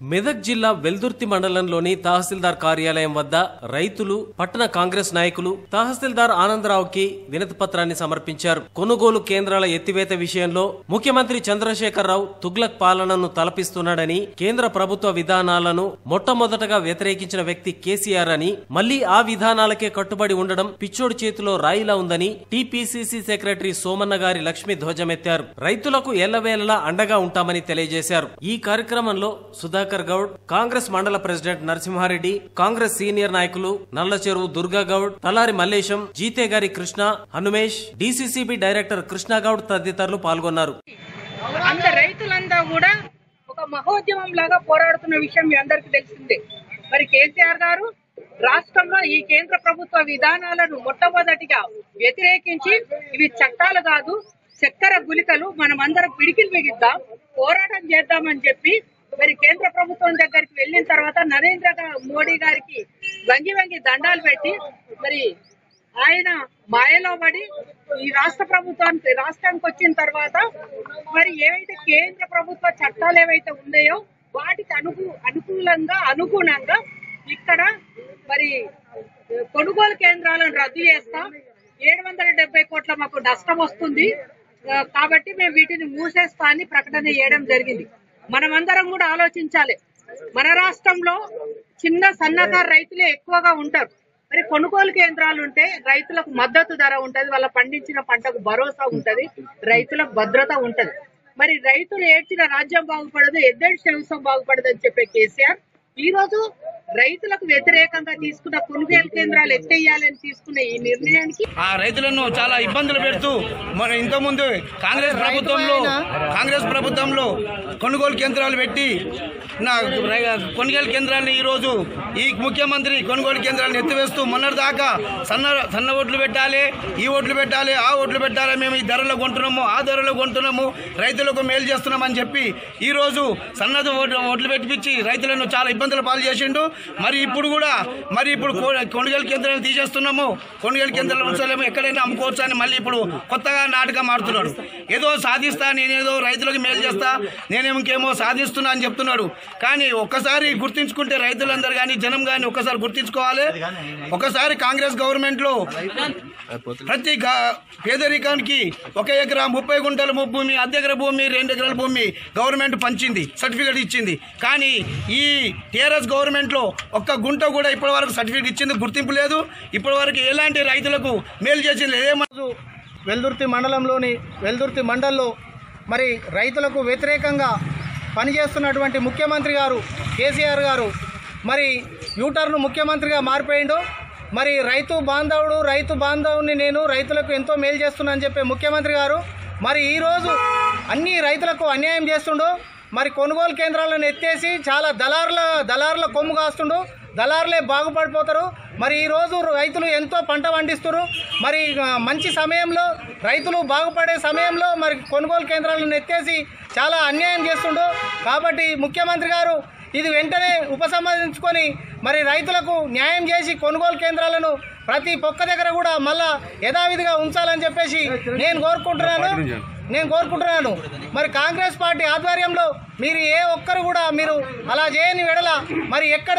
మెదక్ జిల్లా వెల్దుర్తి మండలంలోని తహసీల్దార్ కార్యాలయం వద్ద రైతులు పట్టణ కాంగ్రెస్ నాయకులు తహసీల్దార్ ఆనందరావుకి వినతి పత్రాన్ని సమర్పించారు. కొనుగోలు కేంద్రాల ఎత్తివేత విషయంలో ముఖ్యమంత్రి చంద్రశేఖరరావు తుగ్లక్ పాలనను తలపిస్తున్నాడని కేంద్ర ప్రభుత్వ విధానాలను మొట్టమొదటగా వ్యతిరేకించిన వ్యక్తి కేసీఆర్ అని మళ్ళీ ఆ విధానాలకే కట్టుబడి ఉండడం పిచ్చోడి చేతిలో రాయిలా ఉందని టీపీసీసీ సెక్రటరీ సోమన్న గారి లక్ష్మి ధ్వజమెత్తారు. రైతులకు ఎల్లవేళలా అండగా ఉంటామని తెలియజేశారు. ఈ కార్యక్రమంలో సుధా సుధాకర్ గౌడ్ కాంగ్రెస్ మండల ప్రెసిడెంట్ నరసింహారెడ్డి కాంగ్రెస్ సీనియర్ నాయకులు నల్లచెరువు దుర్గా గౌడ్ తలారి మల్లేశం జీతే గారి కృష్ణ హనుమేష్ డీసీసీబీ డైరెక్టర్ కృష్ణగౌడ్ తదితరులు పాల్గొన్నారు. అంత రైతులంతా కూడా ఒక మహోద్యమం లాగా పోరాడుతున్న విషయం మీ అందరికీ తెలిసిందే. మరి కేసీఆర్ గారు రాష్ట్రంలో ఈ కేంద్ర ప్రభుత్వ విధానాలను మొట్టమొదటిగా వ్యతిరేకించి ఇవి చట్టాలు కాదు చక్కెర గులికలు మనం అందరం పిడికిలు బిగిద్దాం పోరాటం చేద్దామని చెప్పి మరి కేంద్ర ప్రభుత్వం దగ్గరికి వెళ్ళిన తర్వాత నరేంద్ర మోడీ గారికి వంగి వంగి దండాలు పెట్టి మరి ఆయన మాయలో పడి ఈ రాష్ట్ర ప్రభుత్వానికి రాష్ట్రానికి వచ్చిన తర్వాత మరి ఏవైతే కేంద్ర ప్రభుత్వ చట్టాలు ఏవైతే ఉన్నాయో వాటికి అనుకు అనుకూలంగా అనుగుణంగా ఇక్కడ మరి కొనుగోలు కేంద్రాలను రద్దు చేస్తాం. ఏడు వందల డెబ్బై కోట్ల మాకు నష్టం వస్తుంది. కాబట్టి మేము వీటిని మూసేస్తా అని ప్రకటన చేయడం జరిగింది. మనమందరం కూడా ఆలోచించాలి. మన రాష్ట్రంలో చిన్న సన్నకారు రైతులే ఎక్కువగా ఉంటారు. మరి కొనుగోలు కేంద్రాలు ఉంటే రైతులకు మద్దతు ధర ఉంటది వాళ్ళ పండించిన పంటకు భరోసా ఉంటది రైతులకు భద్రత ఉంటది. మరి రైతులు ఏడ్చిన రాజ్యం బాగుపడదు ఎద్దడి శంసం బాగుపడదు అని చెప్పే కేసీఆర్ ఈ రోజు రైతులకు వ్యతిరేకంగా తీసుకున్న కొనుగోలు కేంద్రాలు ఎత్తేయాలని తీసుకున్న ఈ నిర్ణయానికి ఆ రైతులను చాలా ఇబ్బందులు పెడుతూ మన ఇంతకుముందు కాంగ్రెస్ ప్రభుత్వంలో కాంగ్రెస్ ప్రభుత్వంలో కొనుగోలు కేంద్రాలు పెట్టి నా కొనుగోలు కేంద్రాలను ఈరోజు ఈ ముఖ్యమంత్రి కొనుగోలు కేంద్రాలను ఎత్తివేస్తూ మొన్నటిదాకా సన్న సన్న ఓట్లు పెట్టాలి ఈ ఓట్లు పెట్టాలి ఆ ఓట్లు పెట్టాలి మేము ఈ ధరలో కొంటున్నాము ఆ ధరలో కొంటున్నాము రైతులకు మేలు చేస్తున్నామని చెప్పి ఈరోజు సన్నది ఓట్లు ఓట్లు పెట్టించి రైతులను చాలా ఇబ్బందులు పాలు చేసిండు. మరి ఇప్పుడు కూడా మరి ఇప్పుడు కొనుగోలు కేంద్రాలు తీసేస్తున్నాము. కొనుగోలు కేంద్రాలు ఉంచలేము ఎక్కడైనా అమ్ముకోవచ్చు అని మళ్ళీ ఇప్పుడు కొత్తగా నాటకం ఆడుతున్నాడు ఏదో సాధిస్తా నేనేదో రైతులకు మేలు చేస్తా నేనేమో ఇంకేమో సాధిస్తున్నా అని చెప్తున్నాడు. కానీ ఒక్కసారి గుర్తించుకుంటే రైతులందరూ కానీ జనం కానీ ఒక్కసారి గుర్తించుకోవాలి. ఒకసారి కాంగ్రెస్ గవర్నమెంట్లో ప్రతి పేదరికానికి ఒక ఎకరా ముప్పై గుంటల భూమి అర్ధ భూమి రెండు ఎకరాల భూమి గవర్నమెంట్ పంచింది సర్టిఫికేట్ ఇచ్చింది. కానీ ఈ టీఆర్ఎస్ గవర్నమెంట్లో ఒక్క గుంట కూడా ఇప్పటి వరకు సర్టిఫికేట్ ఇచ్చింది గుర్తింపు లేదు. ఇప్పటి వరకు ఎలాంటి రైతులకు మేలు చేసింది లేదు. మనసు వెల్దుర్తి మండలంలోని వెల్దుర్తి మండల్లో మరి రైతులకు వ్యతిరేకంగా పనిచేస్తున్నటువంటి ముఖ్యమంత్రి గారు కేసీఆర్ గారు మరి యూటర్ను ముఖ్యమంత్రిగా మారిపోయిండు. మరి రైతు బాంధవుడు రైతు బాంధవుని నేను రైతులకు ఎంతో మేలు చేస్తున్నా అని చెప్పే ముఖ్యమంత్రి గారు మరి ఈరోజు అన్ని రైతులకు అన్యాయం చేస్తుండో. మరి కొనుగోలు కేంద్రాలను ఎత్తేసి చాలా దళారుల దళారుల కొమ్ము కాస్తుండు. దళారులే బాగుపడిపోతారు. మరి ఈరోజు రైతులు ఎంతో పంట పండిస్తారు మరి మంచి సమయంలో రైతులు బాగుపడే సమయంలో మరి కొనుగోలు కేంద్రాలను ఎత్తేసి చాలా అన్యాయం చేస్తుండు. కాబట్టి ముఖ్యమంత్రి గారు ఇది వెంటనే ఉపసంహరించుకొని మరి రైతులకు న్యాయం చేసి కొనుగోలు కేంద్రాలను ప్రతి పొక్క దగ్గర కూడా మళ్ళా యథావిధిగా ఉంచాలని చెప్పేసి నేను కోరుకుంటున్నాను. నేను కోరుకుంటున్నాను. మరి కాంగ్రెస్ పార్టీ ఆధ్వర్యంలో మీరు ఏ ఒక్కరు కూడా మీరు అలా చేయని వెడల మరి ఎక్కడ